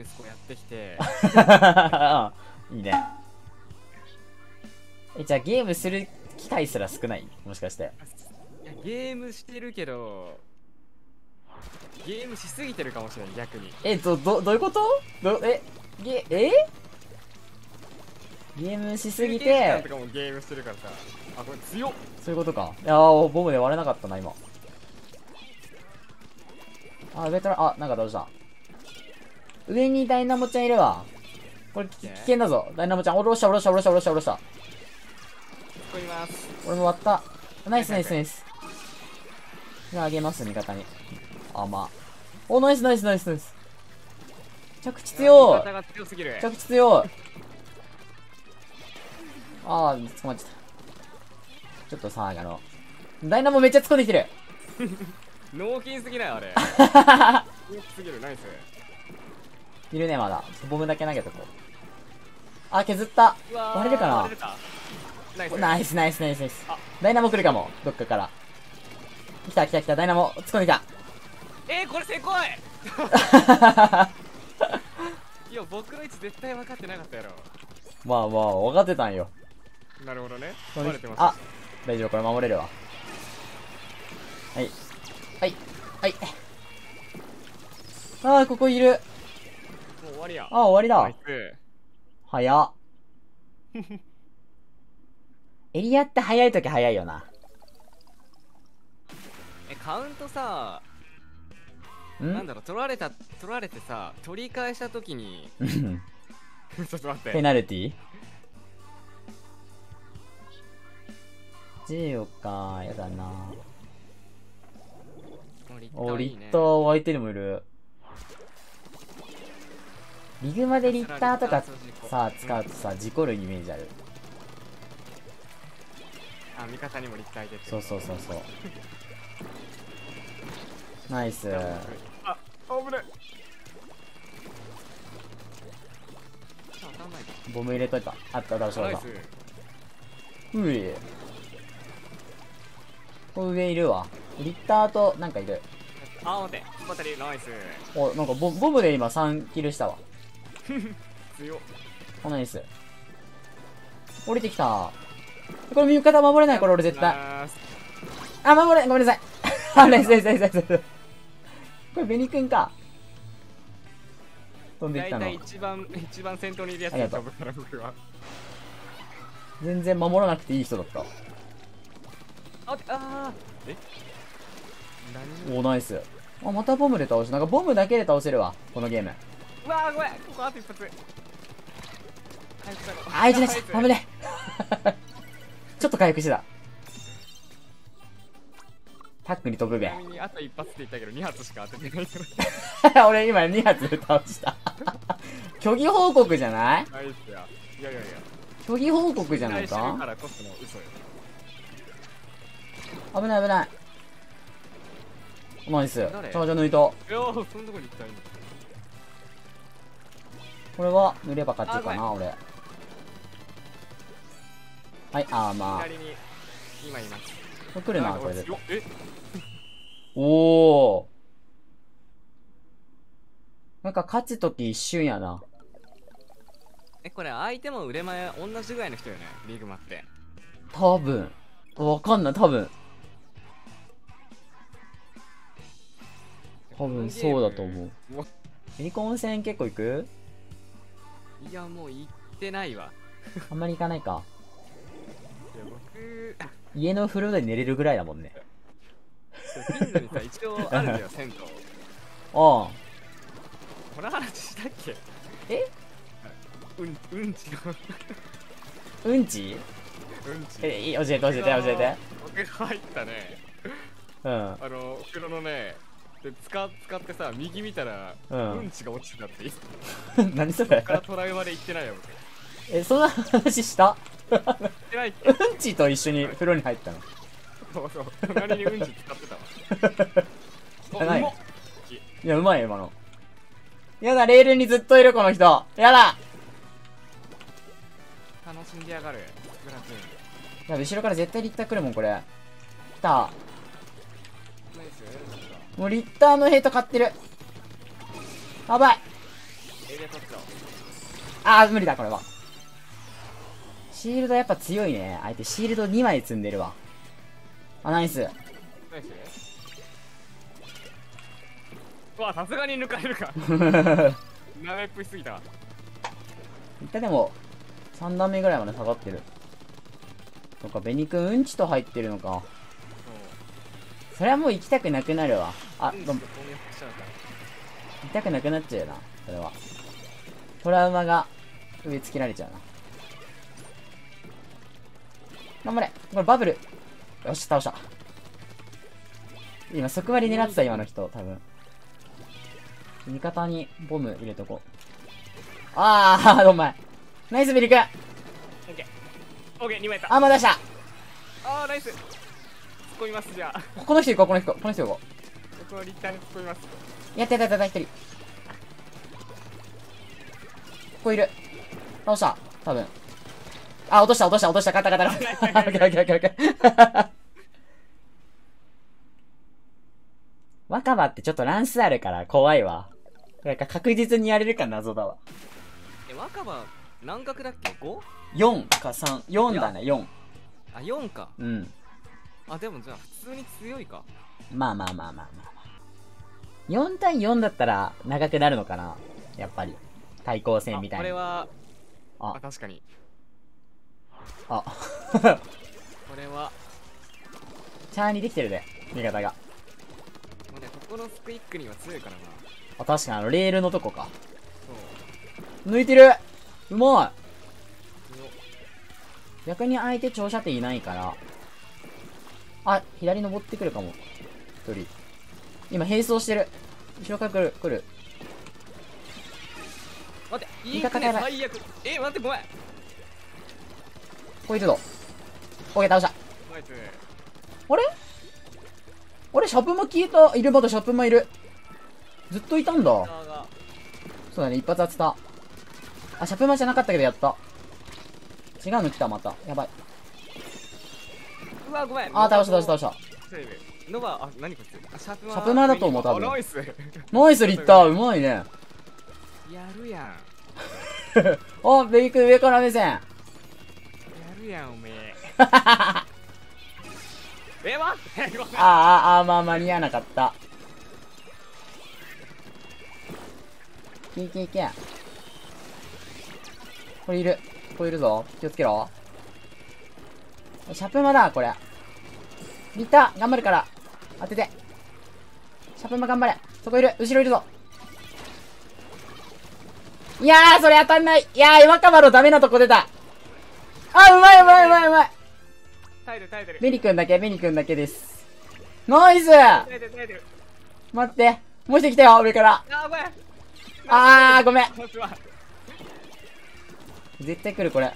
息子やってきて いいね。え、じゃあゲームする機会すら少ない？もしかして。いやゲームしてるけどゲームしすぎてるかもしれない逆にえ、ど、ど、どういうこと？ど、え、ゲ、え？ゲームしすぎてと、かもゲームしてるからさあこれ強っそういうことか。いやー、ボムで割れなかったな、今。あ、上から、あ、なんか倒した？上にダイナモちゃんいるわ。これ、き危険だぞ。ダイナモちゃん、おろした、おろした、おろした、おろした、おろした。突っ込みます俺も割った。ナイスナイスナイス。じゃあ、あげます、味方に。あ、まあ。お、ナイスナイスナイスナイス。着地強着地強いああ、捕まっちゃった。ちょっとさ、あの、ダイナモめっちゃ突っ込んできてる。脳筋すぎないあれ 強すぎるナイスいるね、まだ。ボムだけ投げとこう。あ、削った。割れるかな？ナイスナイスナイスナイス。ダイナモ来るかも。どっかから。来た来た来た。ダイナモ突っ込んできた。えー、これせこい いや僕の位置絶対分かってなかったやろまあまあ、分かってたんよ。なるほどねバレてますあ、大丈夫、これ守れるわ。はい。はい。はい。あー、ここいる。終わりやあー、終わりだ。ス早っ。エリアって早いとき早いよな。えカウントさなんんだろう取られた取られてさ取り返した時にうん ちょっと待っペてナルティ？ジーオか、やだな。お、リッター相手にもいる。リグマでリッターとかさ、使うとさ、事故るイメージある。あ味方にも立体出てそうそうそうそう。ナイス。あ危ない当たんないかボム入れといた。あった、倒しナイた。スうい。これ上いるわ。リッターとなんかいる。あ待ってバタリーナイスお、なんかボボムで今3キルしたわ。強っこナイス。降りてきた。これ味方守れない、これ俺絶対。あ、守れ、ごめんなさい。あ、ナイスナイスナイスナイス。これベニ君か。飛んでいったの大体。一番一番先頭にいるやつありがとう飛ぶから僕は全然守らなくていい人だった。ああーえ？何？お、ナイス。あ、またボムで倒しなんかボムだけで倒せるわ、このゲーム。うわーごめん。ここあと一発。あ、一日ナイス危ねえ。ちょっと回復してた。タックに飛ぶべ。あと一発って言ったけど2発しか当ててない 俺今2発で倒した。虚偽報告じゃない？いやいやいや。虚偽報告じゃないか？危ない危ない。ナイス。ちゃ誰？ちゃ抜いた。いやーそんなとこに行きたいんだこれは塗れば勝ちかあな、俺。はい、あーまあ。今いますこれ来るな、これで。おー。なんか勝つとき一瞬やな。えこれ相手も腕前同じぐらいの人よね？リグマって多分。わかんない、多分。多分そうだと思う。うわユニコーン戦結構行く？いやもう行ってないわあんまり行かないか。いや僕家の風呂で寝れるぐらいだもんね。近所にさ一応あるんだよ銭湯 あこの話したっけ？え？うんうんち。うんち？うんちえ、いい教えて教えて教え僕入ったねて。うん。あの風呂のねで使使ってさ右見たら、うん。うんちが落ちてたって。い つ何それ？からトラウマで行ってないよ。僕え、そんな話した？うんちと一緒に風呂に入ったの？そうそう。隣にうんち使ってたわ。汚い。や、うまいよ、今の。やだ、レールにずっといる、この人。やだ。楽しんでやがるグラツや後ろから絶対リッター来るもん、これ。来た。もうリッターのヘイト買ってる。やばい。あー無理だこれは。シールドやっぱ強いね。相手シールド2枚積んでるわ。あナイス。ナイスうわさすがに抜かれるか。鍋っぷしすぎた。わいったでも3段目ぐらいまで下がってる。そっか紅くんうんちと入ってるのか。それはもう行きたくなくなるわあうん。どうから行きたくなくなっちゃうなそれは。トラウマが植え付けられちゃうな。頑張れ。これバブル。よし倒した。今即割り狙ってた今の人多分。味方にボム入れとこう。ああお前。ナイスビリ君オッケー。オッケー2枚た。あーま出した。あーナイス。突っ込みますじゃあ。この人行こうこの人この人行こ僕の立体に突っ込みますうやったやったやった一人ここいる倒した多分あ落とした落とした落とした勝った勝った勝った 若葉ってちょっと乱数あるから怖いわ。なんか確実にやれるか謎だわ。え若葉何角だっけ？5? 4か3。4だね、4。あ4かうん。あでもじゃあ普通に強いかまあまあまあまあまあまあ。4対4だったら長くなるのかな？やっぱり。対抗戦みたいな。あこれはああ、確かにあ。これはチャーにできてるね。味方が。もうねここのスクイックには強いからなあ、確かにあの、レールのとこか。そう抜いてるうまい逆に相手長射程いないから。あ、左登ってくるかも。一人。今、並走してる。後ろから来る、来る。待っていい味方がやばい最悪え待ってごめんこいつぞ。オッケー、倒した。あれ？あれシャープも消えた。いるまだシャープもいる。ずっといたんだ。そうだね、一発当てた。あ、シャープマじゃなかったけどやった。違うの来た、また。やばい。うわごめんあー、倒した、倒した、倒した。ノバあ何こいつあシャープマシャープマだと思う多分あ ナイスやナイス、リッター。うまいね。るやん やあ、ベイク上から目線。るやんおめえ え待ってごめんあーあー、あーまあ、間に合わなかった。いけいけいけ。これいる。これいるぞ。気をつけろ。シャプマだ、これ。リッター、頑張るから。当てて。シャプマ頑張れ。そこいる。後ろいるぞ。いやー、それ当たんない。いやー、若葉のダメなとこ出た。あ、うまいうまいうまいうまい。耐えてる耐えてるベニ君だけ、ベニ君だけです。ナイス耐えてる耐えてる待って。もう一人来たよ、上から。あーごめんあー、ごめん。ナイスわ絶対来る、これ。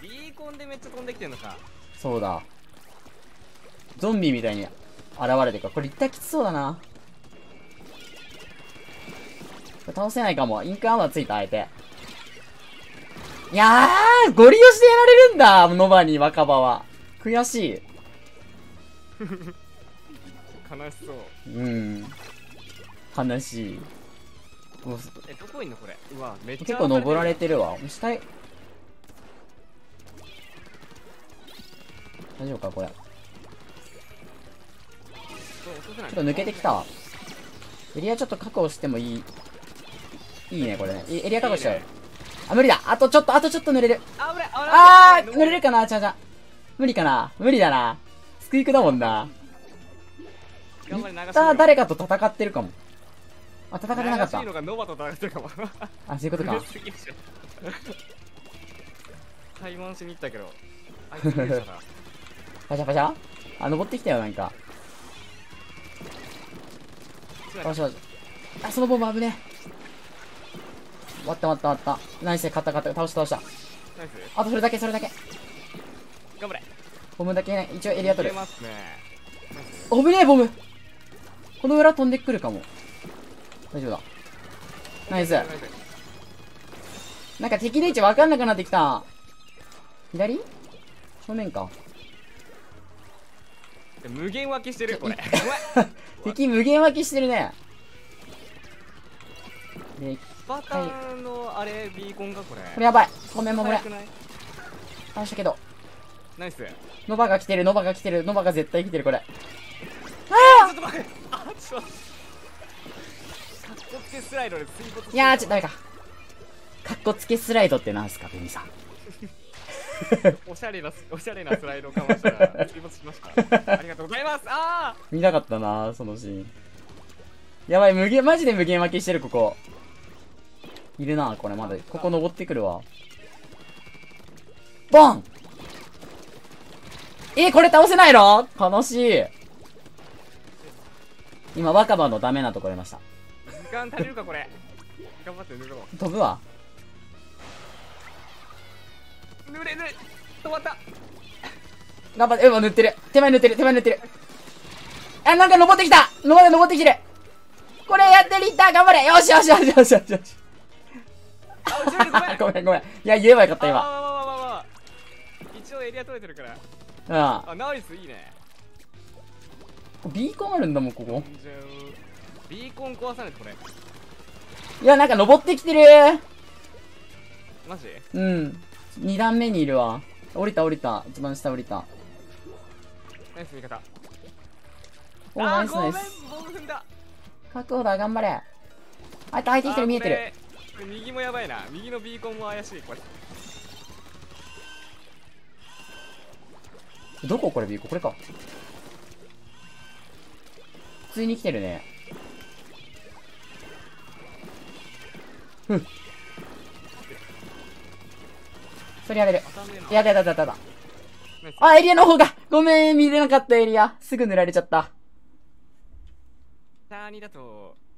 ビーコンでめっちゃ飛んできてんのかそうだ。ゾンビみたいに現れてるから。これ一体きつそうだな。倒せないかも。インクアーマーついた、相手。いやー、ゴリ押しでやられるんだ、ノバに若葉は。悔しい。悲しそううん。悲しい。えどこいんのこれ？うわめっちゃ結構登られてるわ。下へ。大丈夫かこれ。ちちょょっと抜けてきたわ。エリアちょっと確保してもいい。いいね、これね。いエリア確保しちゃう。いいねあ、無理だ。あとちょっと、あとちょっと濡れる。あー、濡れるかな？ちゃうちゃう。無理かな？無理だな。スクイークだもんな。頑張れ流し一旦誰かと戦ってるかも。あ、戦ってなかったあ、そういうことか しに行ったけど パシャパシャ？あ、登ってきたよ、なんか。よしよし。あ、そのボム危ねえ。終わった終わった終わった。ナイスで勝った勝った。倒した倒した。ナイスあとそれだけそれだけ。頑張れボムだけね、一応エリア取る。ますね危ねえボムこの裏飛んでくるかも。大丈夫だ。ナイス。ナイスなんか敵の位置わかんなくなってきた。左？正面か。で無限湧きしてるこれ 敵無限湧きしてるね。で、バターンのあれビーコンがこれこれやばい。ごめん、もうれ早。くない？倒したけど。ナイスノバが来てる、ノバが来てる、ノバが絶対来てる、これ。ちょっと待ってあちょっとかっこつけスライドで水没してるいやー、ちょ、ダメか。かっこつけスライドってなんすか、ベニさん。おしゃれなおしゃれなスライドをかましたら水没しましたありがとうございますあ見たかったなそのシーン。やばい、無限、マジで無限負けしてる、ここ。いるなこれまだ。ここ登ってくるわ。ボンえ、これ倒せないの？楽しい。今、若葉のダメなとこ出ました。ー時間足りるかこれ頑張って飛ぶわ。塗れ塗れ止まった頑張って、今塗ってる。手前塗ってる、手前塗ってる。あ、なんか登ってきた登って、登ってきてる。これやってるいった頑張れよしよしよしよしよしよし。ごめん ごめん。いや、言えばよかった、今。あわわわわわわ一応エリア取れてるからうん。あナイスいいねビーコンあるんだもん、ここ。ビーコン壊さないとこれいや、なんか登ってきてるマジ？うん。二段目にいるわ。降りた降りた。一番下降りた。ナイス味方おナイスナイス。確保だ、頑張れ。あいた、入ってきてる、見えてる。右もやばいな右のビーコンも怪しいこれどここれビーコン？これか。普通に来てるね。ふん。それやれる。やだやだやだやだ。あ、エリアの方がごめん、見れなかったエリア。すぐ塗られちゃった。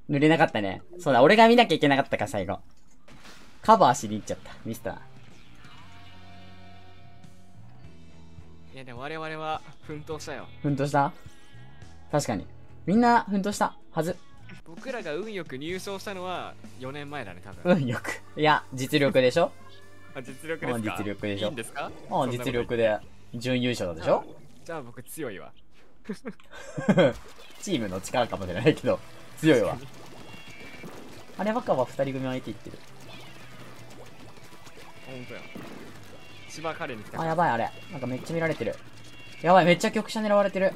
塗れなかったね。そうだ、俺が見なきゃいけなかったか、最後。カバーしに行っちゃった。ミスター。いやでも我々は奮闘したよ奮闘した？確かに。みんな奮闘した？はず。僕らが運よく入賞したのは4年前だね多分、うん、よく。いや、実力でしょあ実力ですか？あ実力でしょいいんですか？あそんなこと実力で準優勝だでしょじゃあ僕強いわ チームの力かもしれないけど、強いわ。あればっかは二人組相手いってる。ほんとや千葉カレーに来たあ、やばいあれ。なんかめっちゃ見られてる。やばい、めっちゃ局者狙われてる。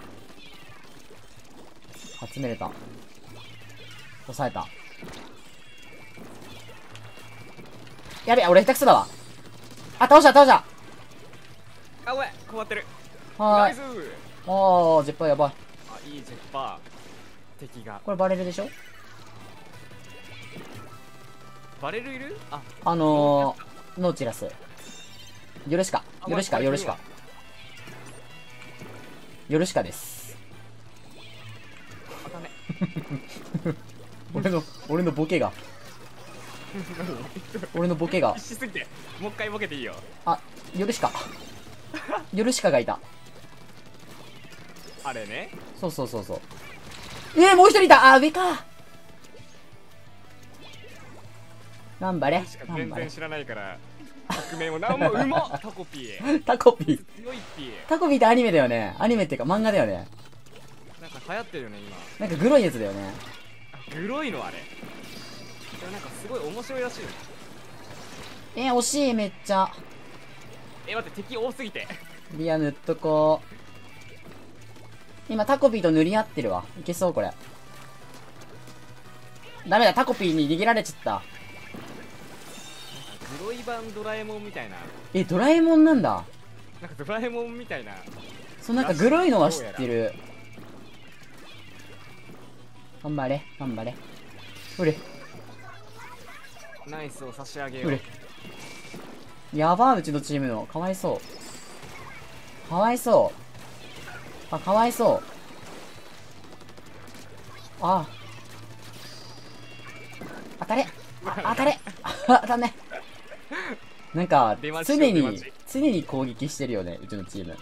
集めれた。抑えた。やべえ、俺下手くそだわ。あ、倒した、倒した。あごめん困ってるはーいナイス。あー、ジェッパーやばい。あいいジェッパー敵がこれバレるでしょ？バレルいる？ああのー、ノーチラス。ヨルシカ。あヨルシカ、これヨルシカ。ヨルシカです。あかね 俺の、俺のボケが。俺のボケが必。死すぎてもう一回ボケていいよあ、ヨルシカ。ヨルシカがいた。あれねそうそうそうそう。えー、もう一人いたあ、上か頑張れ。全然知らないから革命もなんもうまっ タコピータコピー。強いピータコピーってアニメだよね。アニメっていうか漫画だよね。なんか流行ってるよね今なんかグロいやつだよね。あグロいのあれでもなんかすごい面白いらしいよえー、惜しい、めっちゃ。え待って敵多すぎてリア塗っとこう。今、タコピーと塗り合ってるわ。いけそう、これ。ダメだ、タコピーに逃げられちゃった。グロい版ドラえもんみたいなえ、ドラえもんなんだ。なんかドラえもんみたいなそう、なんかグロいのは知ってる。頑張れ、頑張れ。ほれ、ナイスを差し上げよう。やば、うちのチームの。かわいそう。かわいそう。あ、かわいそう。あ当たれあ 当たれあ 当たんね。なんか常に常に攻撃してるよね、うちのチーム。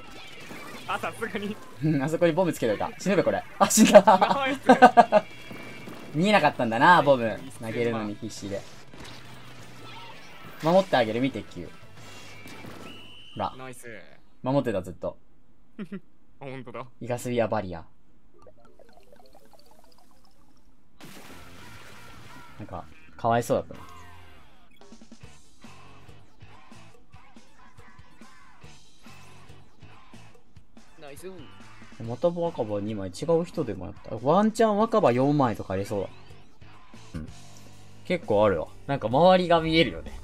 あさすがにうんあそこにボムつけといた。死ぬべ、これ。あ、死んだ。見えなかったんだな、ボム投げるのに必死で。守ってあげる、見て、Q。ほら、ナイス守ってた、ずっと。あ本当だイガスビアバリア。なんか、かわいそうだったな。ナイスまた若葉2枚違う人でもやった。ワンチャン若葉4枚とかありそうだ。うん。結構あるわ。なんか周りが見えるよね。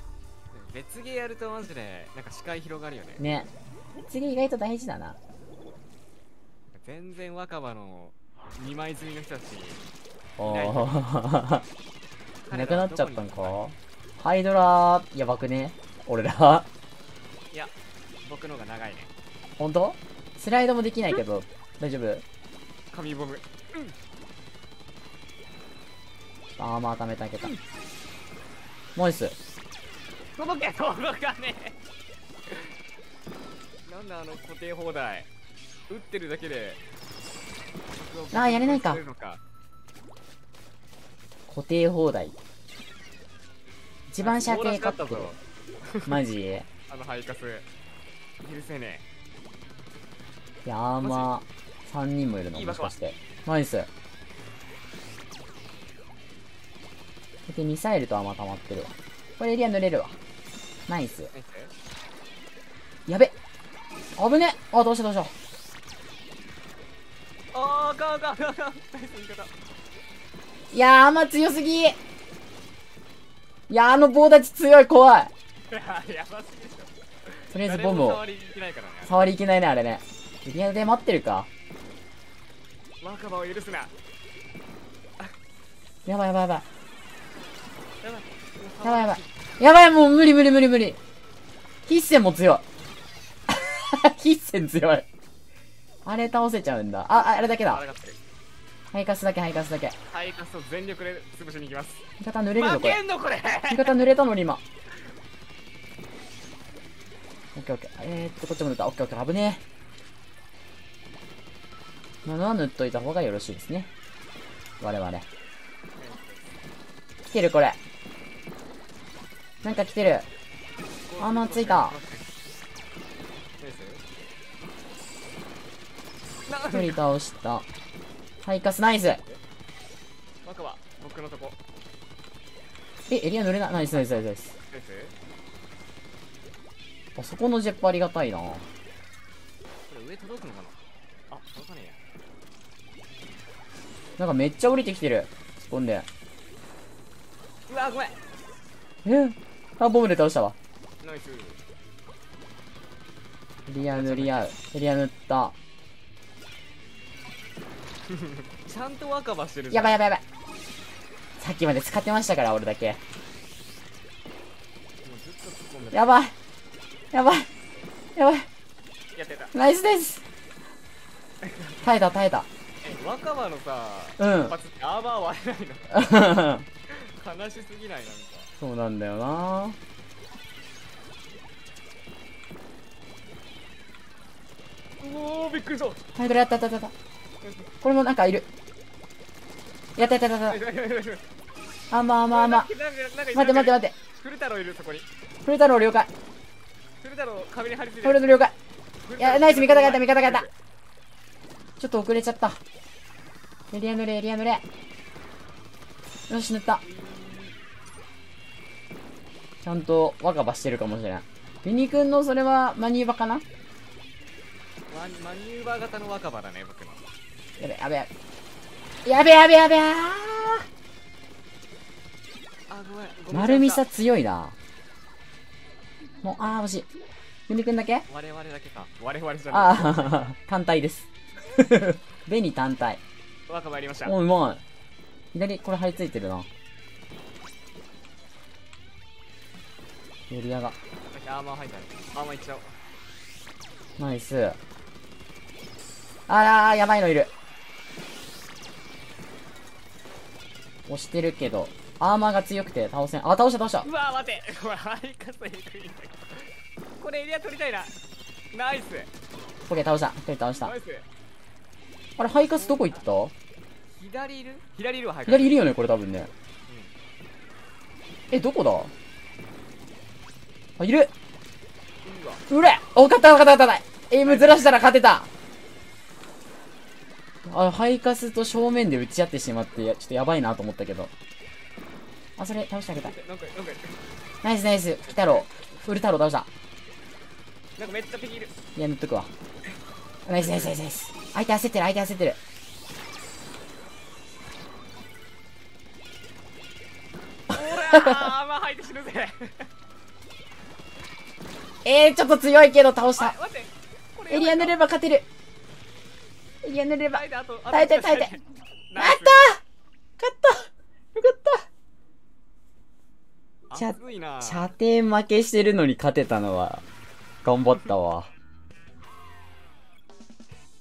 別ゲーやるとマジでなんか視界広がるよねね。次意外と大事だな。全然若葉の2枚積みの人たちああ。彼らなくなっちゃったんか？ハイドラやばくね？俺ら。いや僕の方が長いねほんとスライドもできないけど、大丈夫？紙ボムアーマー貯めてあげた。ナイス。届け届かねえなんだあの固定放題打ってるだけであーやれないか固定放題。一番射程勝勝ってるったぞ。マジ？あのハイカス許せねいや、アーマー3人もいるのもしかして。ナイス。で、ミサイルとアーマー溜まってるわ。これエリア塗れるわ。ナイス。やべ危ねあ、どうしたどうしたあーガーガーガーガーいやー、アーマー強すぎいやー、あの棒立ち強い、怖い。やばすぎでしょとりあえずボムを触。りに行けないからね触りいけないね、あれね。エリアで待ってるか。若葉を許すなやばいやばいやばい。やばいやばいやばい。もう無理無理無理無理。必戦も強い。必戦強い。あれ倒せちゃうんだ。あ、ああれだけだ。ハイカスだけ、ハイカスだけ。ハイカスを全力で潰しに行きます味方濡れるぞ、これこれ味方濡れたのに今。オッケーオッケー。えーっと、こっちも塗った。オッケーオッケー。危ねえ。物は塗っといた方がよろしいですね。我々。来てる、これ。なんか来てる。あーまあついた一人倒した。ハイカスナイス。え、エリア塗れない。ナイスナイスナイスナイス。ですあそこのジェップありがたいな。これ上届くのかな？あ届かねえやなんかめっちゃ降りてきてる。突っ込んで。うわごめんえ？あ、ボムで倒したわ。ナイスエリア塗り合う。エリア塗った。ちゃんと若葉してるいやばいやばいやばい。さっきまで使ってましたから、俺だけ。やばい。やばい。やばい。やってたナイスです。耐えた耐えた。え若葉のさうん一発ってアーバー割れないの 悲しすぎない？なんかそうなんだよなうおーびっくりしたハイドラやったやったやった。これもなんかいる。やったやったやった。あまあまあ待って待って待って。古太郎いるそこにフル太郎了解。古太郎壁に張り付いてフル太郎了解。いや、ナイス、味方がやった、味方がやった。ちょっと遅れちゃった。エリア塗れ、エリア塗れ。よし、塗った。ちゃんと若葉してるかもしれない。ビニ君のそれはマニューバかな？ママニューバー型の若葉だね僕のやべ、やべ、やべ、やべ、やべ、やあごめんごべ。めん丸みさ強いな。もう、あー、惜しい。ビニ君だけ？我々だけか我々じゃないあー、単体です。紅単体。若葉やりましたおうまい。左、これ張り付いてるな。エリアが。アーマー入ったねアーマーいっちゃおうナイス。あらー、やばいのいる。押してるけど、アーマーが強くて倒せん。あ、倒した倒したう。わ待てこれハイカスエグいんだけどこれエリア取りたいなナイスオッケー、倒した。一人倒したあれ、ハイカスどこ行った？左いる？左いるわハイカス左いるよね、これ多分ね。え、どこだ？あ、いるうれお、勝った勝った勝ったエイムずらしたら勝てたあ、ハイカスと正面で打ち合ってしまって、やちょっとやばいなと思ったけど。あ、それ倒してあげた。ナイスナイス。吹き太郎。フル太郎倒した。なんかめっちゃ敵いるいや、塗っとくわ。ナイスナイスナイスナイス。相手焦ってる、相手焦ってる。おらーまあ吐いて死ぬぜえー、ちょっと強いけど倒した。エリア塗れば勝てる。エリア塗れば。耐えて耐えてあった勝ったよかった。ちゃ熱いな射程負けしてるのに勝てたのは、頑張ったわ。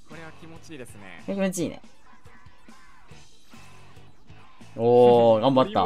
これは気持ちいいですね気持ちいいね。おー、頑張った